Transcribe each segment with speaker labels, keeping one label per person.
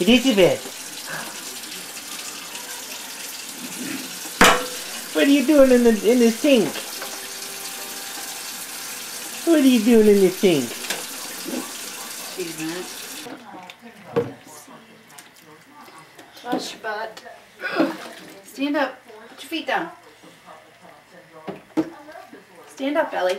Speaker 1: Elizabeth. What are you doing in the in the sink? What are you doing in the sink?
Speaker 2: Your butt. Stand up. Put your feet down. Stand up, Ellie.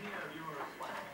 Speaker 3: idea of your request.